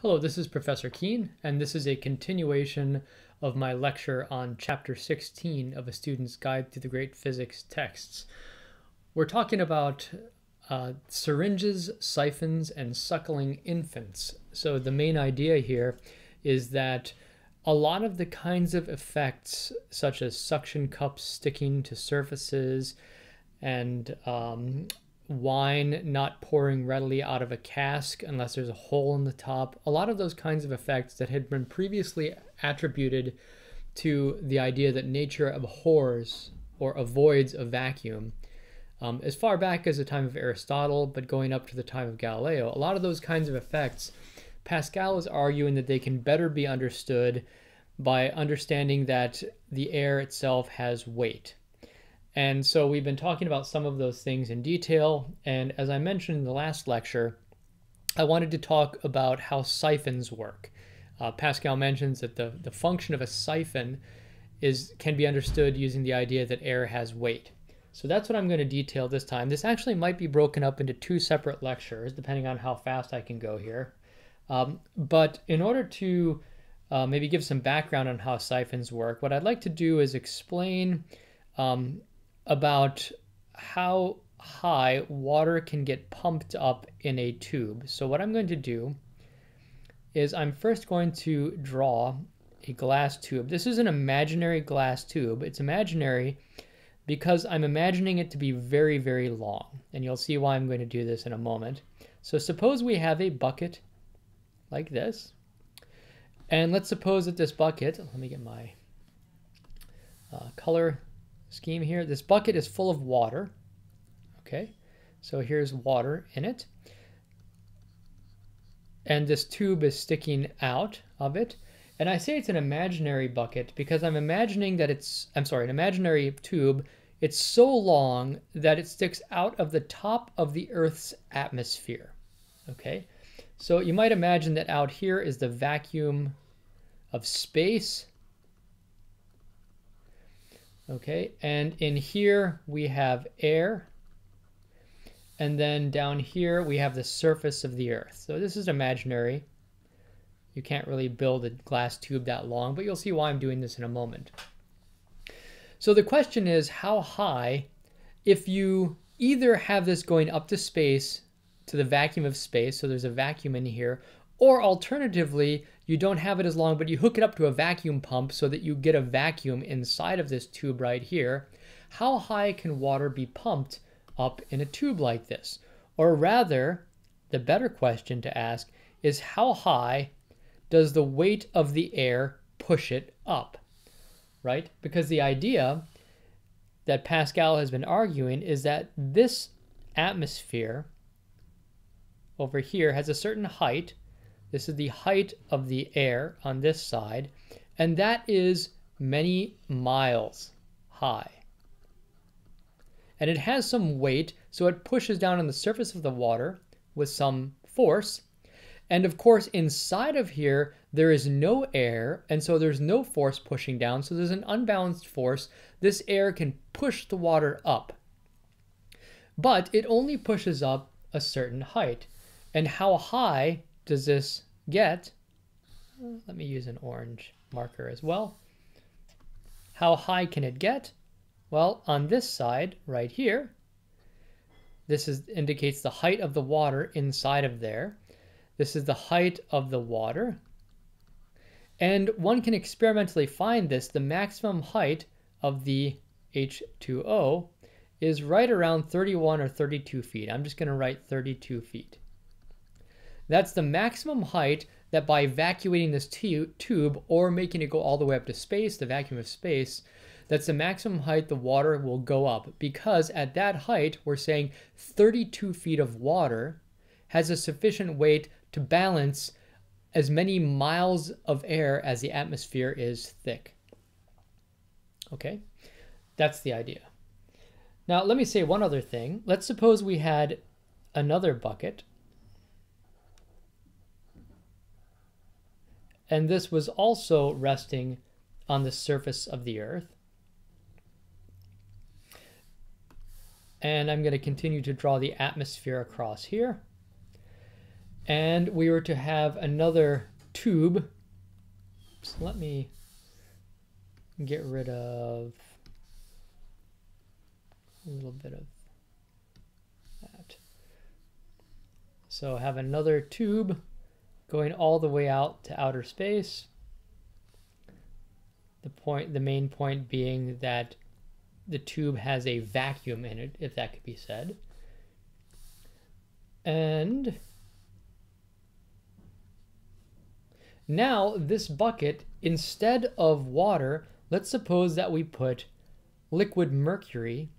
Hello, this is Professor Kuehn, and this is a continuation of my lecture on Chapter 16 of A Student's Guide to the Great Physics texts. We're talking about uh, syringes, siphons, and suckling infants. So the main idea here is that a lot of the kinds of effects, such as suction cups sticking to surfaces and um, wine not pouring readily out of a cask unless there's a hole in the top. A lot of those kinds of effects that had been previously attributed to the idea that nature abhors or avoids a vacuum. Um, as far back as the time of Aristotle, but going up to the time of Galileo, a lot of those kinds of effects, Pascal is arguing that they can better be understood by understanding that the air itself has weight. And so we've been talking about some of those things in detail. And as I mentioned in the last lecture, I wanted to talk about how siphons work. Uh, Pascal mentions that the, the function of a siphon is can be understood using the idea that air has weight. So that's what I'm going to detail this time. This actually might be broken up into two separate lectures, depending on how fast I can go here. Um, but in order to uh, maybe give some background on how siphons work, what I'd like to do is explain um, about how high water can get pumped up in a tube. So what I'm going to do is I'm first going to draw a glass tube. This is an imaginary glass tube. It's imaginary because I'm imagining it to be very, very long. And you'll see why I'm going to do this in a moment. So suppose we have a bucket like this. And let's suppose that this bucket, let me get my uh, color scheme here. This bucket is full of water. Okay, so here's water in it. And this tube is sticking out of it. And I say it's an imaginary bucket because I'm imagining that it's, I'm sorry, an imaginary tube. It's so long that it sticks out of the top of the Earth's atmosphere. Okay, so you might imagine that out here is the vacuum of space Okay, and in here we have air. And then down here we have the surface of the earth. So this is imaginary. You can't really build a glass tube that long, but you'll see why I'm doing this in a moment. So the question is how high, if you either have this going up to space, to the vacuum of space, so there's a vacuum in here, or alternatively, you don't have it as long, but you hook it up to a vacuum pump so that you get a vacuum inside of this tube right here. How high can water be pumped up in a tube like this? Or rather, the better question to ask is how high does the weight of the air push it up? Right? Because the idea that Pascal has been arguing is that this atmosphere over here has a certain height this is the height of the air on this side, and that is many miles high. And it has some weight, so it pushes down on the surface of the water with some force. And of course, inside of here, there is no air, and so there's no force pushing down, so there's an unbalanced force. This air can push the water up. But it only pushes up a certain height. And how high does this get? Let me use an orange marker as well. How high can it get? Well, on this side right here, this is, indicates the height of the water inside of there. This is the height of the water. And one can experimentally find this. The maximum height of the H2O is right around 31 or 32 feet. I'm just going to write 32 feet. That's the maximum height that by evacuating this tube or making it go all the way up to space, the vacuum of space, that's the maximum height the water will go up because at that height, we're saying 32 feet of water has a sufficient weight to balance as many miles of air as the atmosphere is thick. Okay, that's the idea. Now, let me say one other thing. Let's suppose we had another bucket and this was also resting on the surface of the earth. And I'm going to continue to draw the atmosphere across here. and we were to have another tube. So let me get rid of a little bit of that. So have another tube going all the way out to outer space. The point, the main point being that the tube has a vacuum in it, if that could be said. And now this bucket, instead of water, let's suppose that we put liquid mercury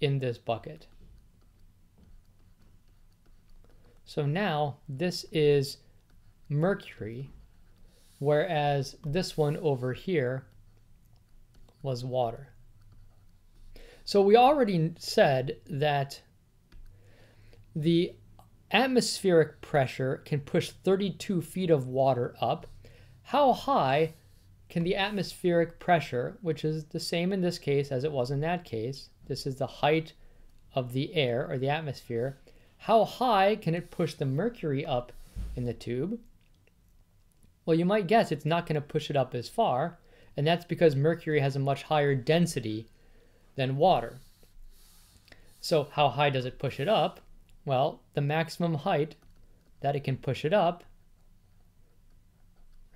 in this bucket. So now this is mercury, whereas this one over here was water. So we already said that the atmospheric pressure can push 32 feet of water up. How high can the atmospheric pressure, which is the same in this case as it was in that case, this is the height of the air or the atmosphere, how high can it push the mercury up in the tube? Well, you might guess it's not going to push it up as far, and that's because mercury has a much higher density than water. So how high does it push it up? Well, the maximum height that it can push it up,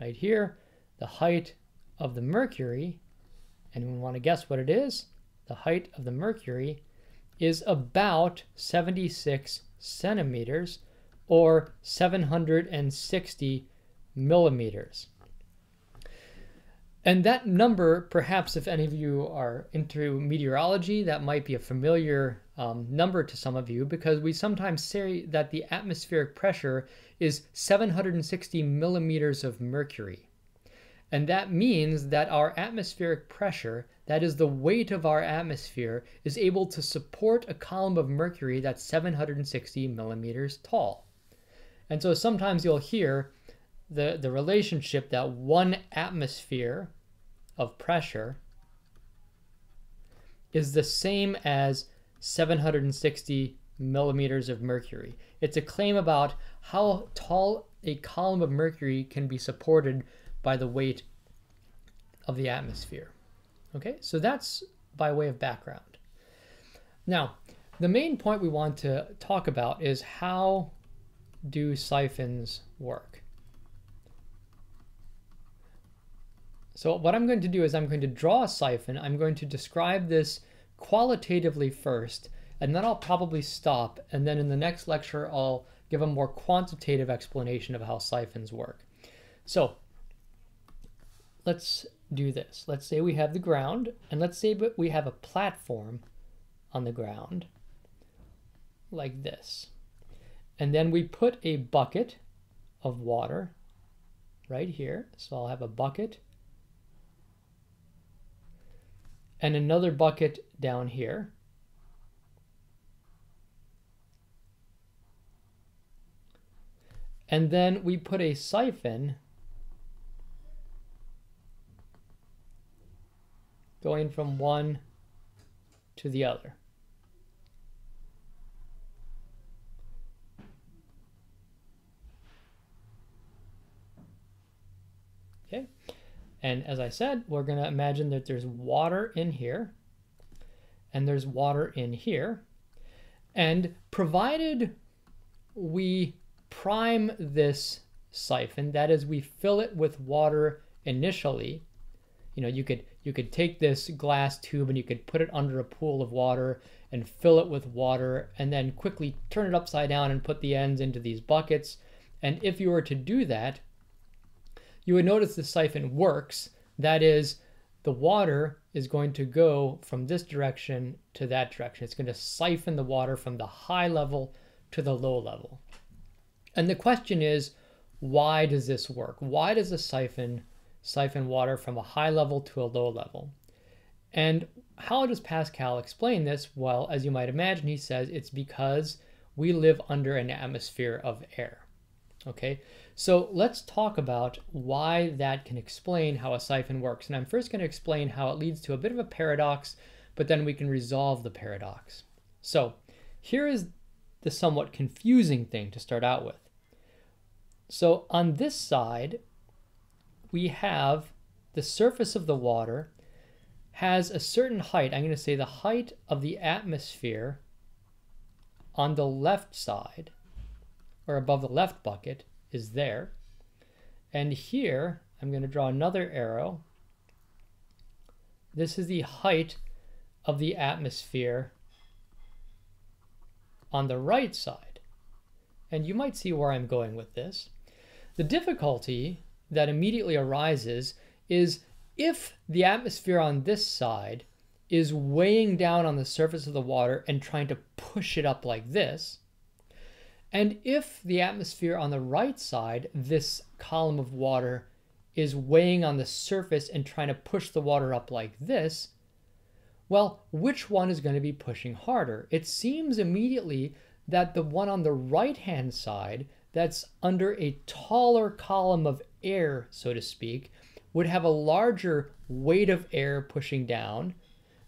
right here, the height of the mercury, anyone want to guess what it is? The height of the mercury is about 76 centimeters or 760 millimeters. And that number, perhaps if any of you are into meteorology, that might be a familiar um, number to some of you because we sometimes say that the atmospheric pressure is 760 millimeters of mercury. And that means that our atmospheric pressure, that is the weight of our atmosphere, is able to support a column of mercury that's 760 millimeters tall. And so sometimes you'll hear the, the relationship that one atmosphere of pressure is the same as 760 millimeters of mercury. It's a claim about how tall a column of mercury can be supported by the weight of the atmosphere. Okay, so that's by way of background. Now, the main point we want to talk about is how do siphons work? So what I'm going to do is I'm going to draw a siphon. I'm going to describe this qualitatively first, and then I'll probably stop. And then in the next lecture, I'll give a more quantitative explanation of how siphons work. So let's do this. Let's say we have the ground, and let's say we have a platform on the ground like this. And then we put a bucket of water right here. So I'll have a bucket and another bucket down here. And then we put a siphon going from one to the other. Okay. And as I said, we're going to imagine that there's water in here and there's water in here. And provided we prime this siphon, that is we fill it with water initially, you know, you could you could take this glass tube and you could put it under a pool of water and fill it with water and then quickly turn it upside down and put the ends into these buckets. And if you were to do that, you would notice the siphon works. That is, the water is going to go from this direction to that direction. It's going to siphon the water from the high level to the low level. And the question is, why does this work? Why does a siphon siphon water from a high level to a low level? And how does Pascal explain this? Well, as you might imagine, he says it's because we live under an atmosphere of air. Okay, so let's talk about why that can explain how a siphon works. And I'm first going to explain how it leads to a bit of a paradox, but then we can resolve the paradox. So here is the somewhat confusing thing to start out with. So on this side, we have the surface of the water has a certain height. I'm going to say the height of the atmosphere on the left side, or above the left bucket, is there. And here, I'm going to draw another arrow. This is the height of the atmosphere on the right side. And you might see where I'm going with this. The difficulty that immediately arises is if the atmosphere on this side is weighing down on the surface of the water and trying to push it up like this, and if the atmosphere on the right side, this column of water, is weighing on the surface and trying to push the water up like this, well, which one is going to be pushing harder? It seems immediately that the one on the right hand side, that's under a taller column of air, so to speak, would have a larger weight of air pushing down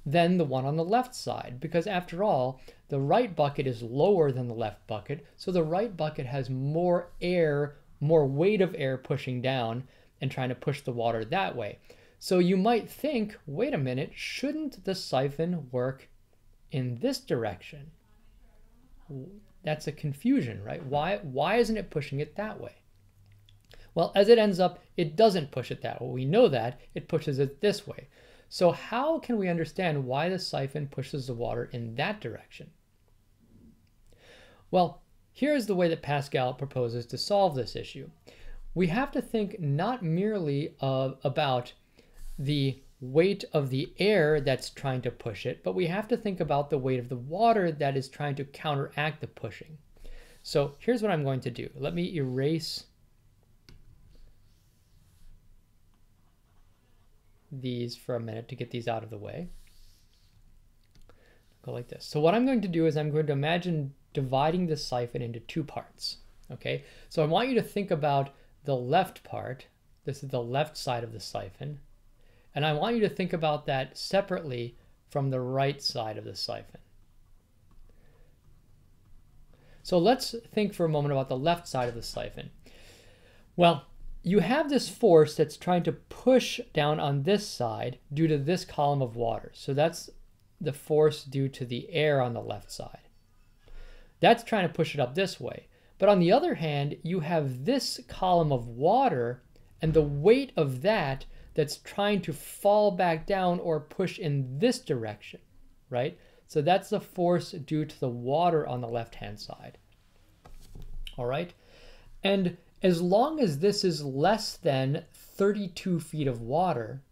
than the one on the left side. Because after all, the right bucket is lower than the left bucket, so the right bucket has more air, more weight of air pushing down and trying to push the water that way. So you might think, wait a minute, shouldn't the siphon work in this direction? That's a confusion, right? Why, why isn't it pushing it that way? Well, as it ends up, it doesn't push it that way. We know that it pushes it this way. So how can we understand why the siphon pushes the water in that direction? Well, here's the way that Pascal proposes to solve this issue. We have to think not merely of, about the weight of the air that's trying to push it, but we have to think about the weight of the water that is trying to counteract the pushing. So here's what I'm going to do. Let me erase these for a minute to get these out of the way. Go like this. So what I'm going to do is I'm going to imagine dividing the siphon into two parts. Okay, so I want you to think about the left part. This is the left side of the siphon. And I want you to think about that separately from the right side of the siphon. So let's think for a moment about the left side of the siphon. Well, you have this force that's trying to push down on this side due to this column of water. So that's the force due to the air on the left side. That's trying to push it up this way. But on the other hand, you have this column of water and the weight of that that's trying to fall back down or push in this direction, right? So that's the force due to the water on the left-hand side. All right? And as long as this is less than 32 feet of water,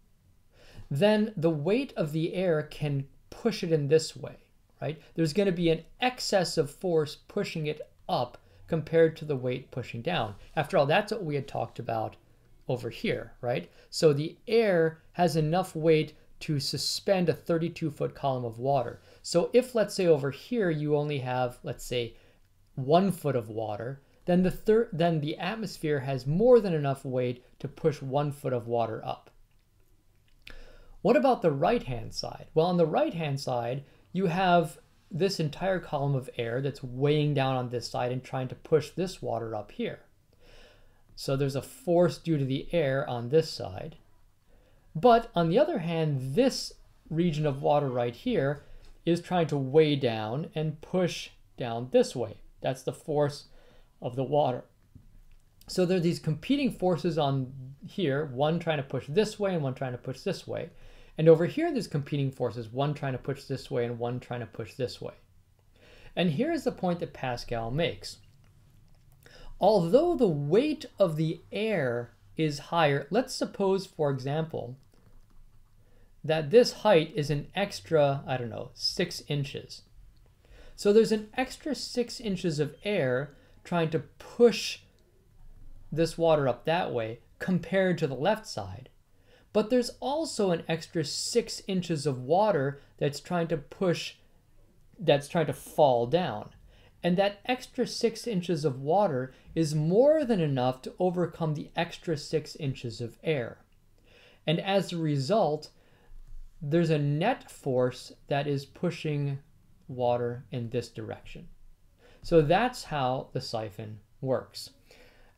then the weight of the air can push it in this way, right? There's going to be an excess of force pushing it up compared to the weight pushing down. After all, that's what we had talked about over here, right? So the air has enough weight to suspend a 32 foot column of water. So if let's say over here you only have, let's say, one foot of water, then the third then the atmosphere has more than enough weight to push one foot of water up. What about the right hand side? Well, on the right hand side, you have this entire column of air that's weighing down on this side and trying to push this water up here. So there's a force due to the air on this side. But on the other hand, this region of water right here is trying to weigh down and push down this way. That's the force of the water. So there are these competing forces on here, one trying to push this way and one trying to push this way. And over here, there's competing forces, one trying to push this way and one trying to push this way. And here's the point that Pascal makes. Although the weight of the air is higher, let's suppose, for example, that this height is an extra, I don't know, six inches. So there's an extra six inches of air trying to push this water up that way compared to the left side. But there's also an extra six inches of water that's trying to push, that's trying to fall down. And that extra six inches of water is more than enough to overcome the extra six inches of air. And as a result, there's a net force that is pushing water in this direction. So that's how the siphon works.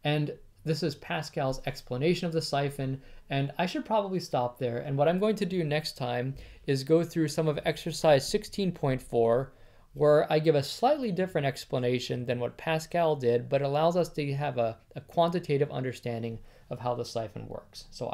And this is Pascal's explanation of the siphon, and I should probably stop there. And what I'm going to do next time is go through some of exercise 16.4, where I give a slightly different explanation than what Pascal did, but allows us to have a, a quantitative understanding of how the siphon works. So